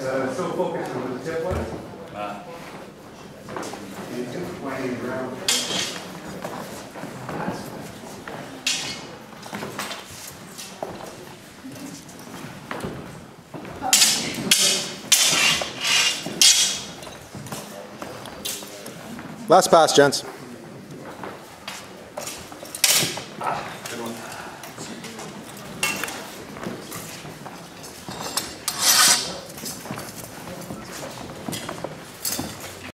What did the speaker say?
Uh, so focused on the tip was? You took twenty round. Last pass, gents.